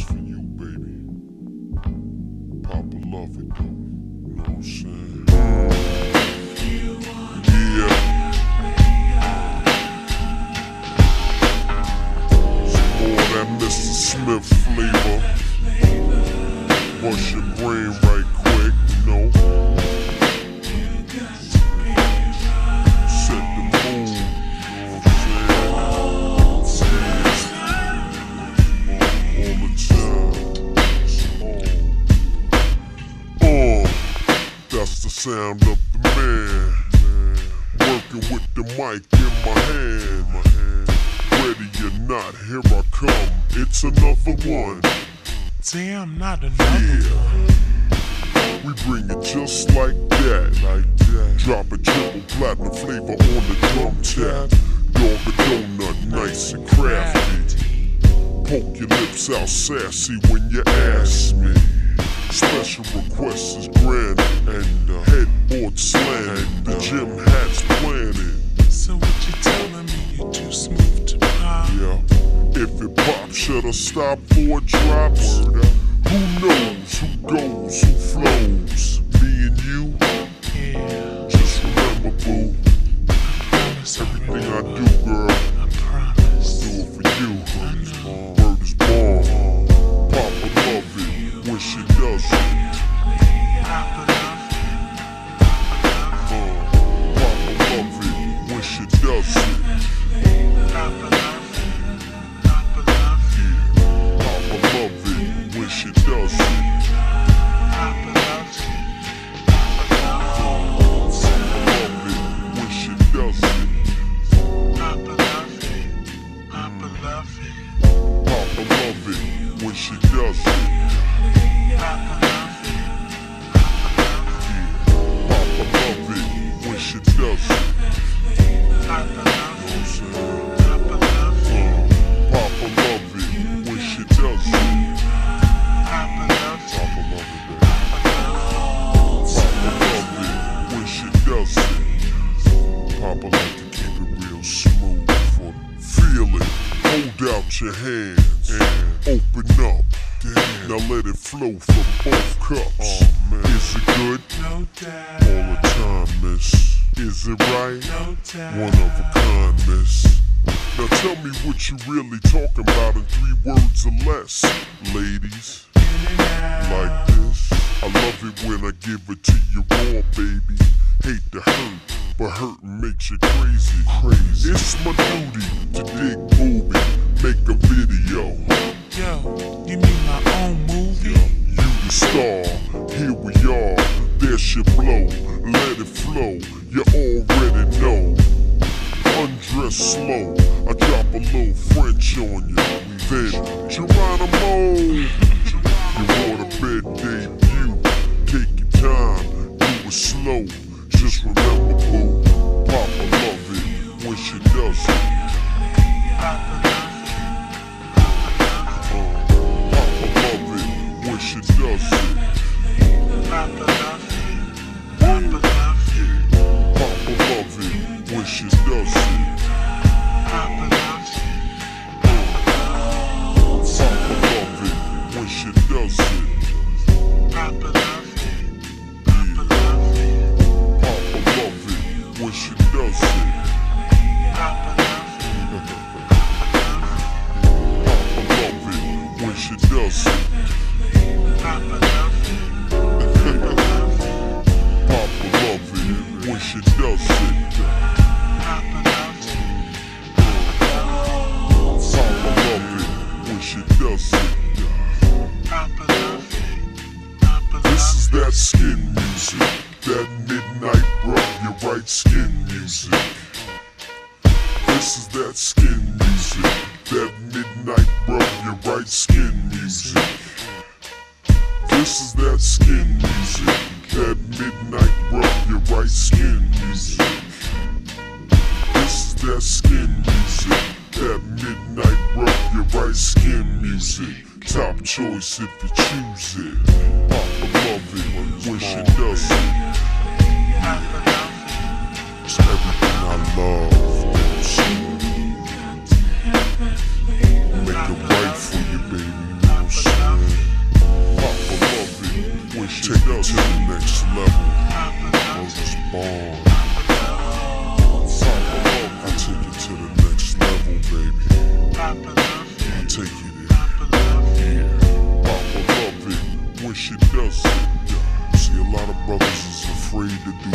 for you, baby. Papa love it though. You know what I'm saying? Yeah. More that Mr. Smith flavor. Wash your brain right quick, you know. That's the sound of the man. Working with the mic in my hand. Ready or not, here I come. It's another one. Damn, not another Yeah. one. We bring it just like that. Like that. Drop a triple platinum flavor on the drum tap. Dog a donut, nice and crafty. Poke your lips out sassy when you ask me. Special requests is granted and the headboard slanted. The gym hat's planted. So what you telling me? You're too smooth to pop? Yeah. If it pops, should I stop for it drops? Who knows who goes, who flows? Me and you, Yeah, just remember, boo. Everything. I do, girl, I promise. I do it for you. Out your hands and open up. Now let it flow from both cups. Oh man, is it good? No All doubt. the time, miss. Is it right? No doubt. One of a kind, miss. Now tell me what you really talking about in three words or less, ladies. In and out. Like this. I love it when I give it to you raw, baby. Hate to hurt, but hurting makes you crazy. Crazy. It's my duty to dig booby, make a video. Yo, you mean my own movie? You the star, here we are. There's your blow, let it flow. You already know. Undress slow, I drop a little French on you. Then Geronimo, it it. it. Papa love it. Papa love it. Papa love it when she does it. Papa love it. Papa love it when she does it. Papa love it. Papa love it. Papa love it when she does it. Papa love it. Papa love it when she does it. Papa love it. When she does it. Papa love it. When she does it. This is that skin music, that midnight rub your right skin music. This is that skin music, that midnight rub your right skin music. Your skin music. Top choice if you choose it. Papa love it does it. Love it. It's everything I love. Afraid to do